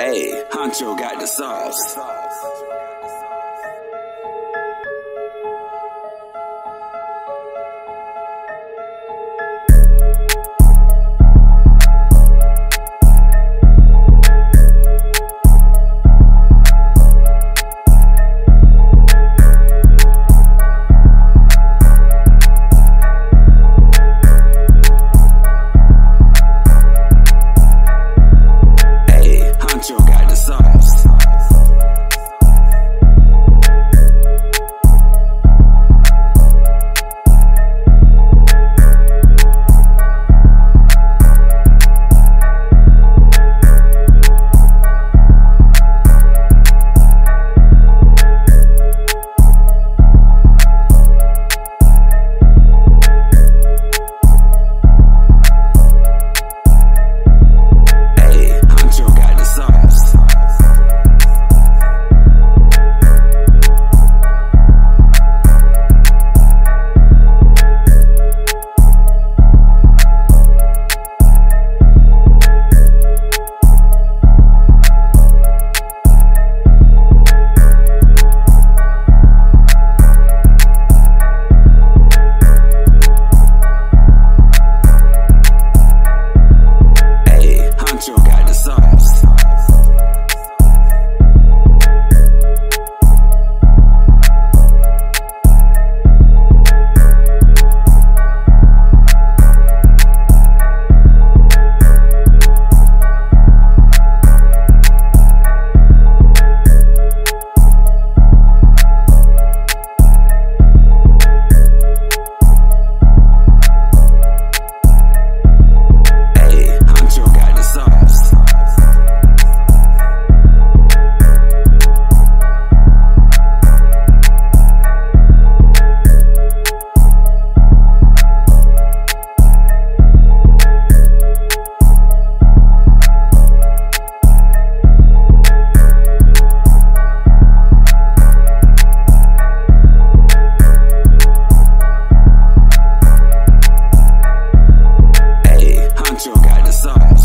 Hey, Huncho got the sauce. song.